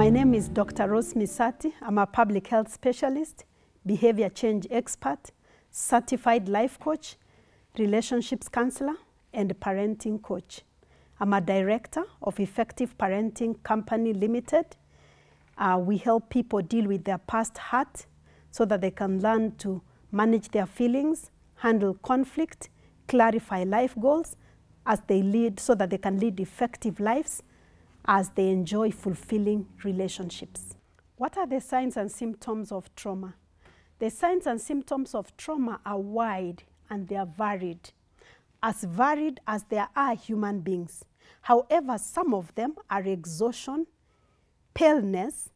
My name is Dr. Rose Misati. I'm a public health specialist, behavior change expert, certified life coach, relationships counselor, and parenting coach. I'm a director of Effective Parenting Company Limited. Uh, we help people deal with their past hurt so that they can learn to manage their feelings, handle conflict, clarify life goals as they lead so that they can lead effective lives as they enjoy fulfilling relationships. What are the signs and symptoms of trauma? The signs and symptoms of trauma are wide and they are varied, as varied as there are human beings. However, some of them are exhaustion, paleness,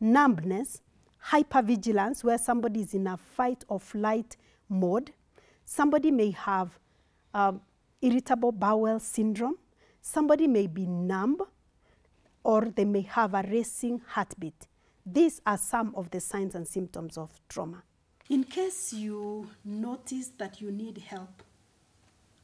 numbness, hypervigilance, where somebody is in a fight or flight mode. Somebody may have um, irritable bowel syndrome. Somebody may be numb, or they may have a racing heartbeat. These are some of the signs and symptoms of trauma. In case you notice that you need help,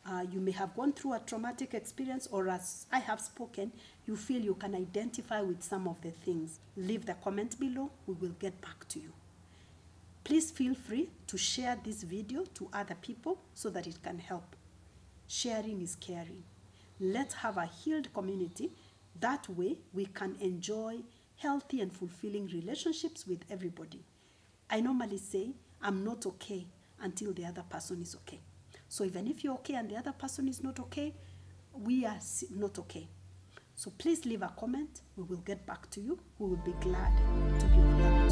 uh, you may have gone through a traumatic experience, or as I have spoken, you feel you can identify with some of the things. Leave the comment below, we will get back to you. Please feel free to share this video to other people so that it can help. Sharing is caring. Let's have a healed community. That way, we can enjoy healthy and fulfilling relationships with everybody. I normally say, I'm not okay until the other person is okay. So even if you're okay and the other person is not okay, we are not okay. So please leave a comment. We will get back to you. We will be glad to be of help.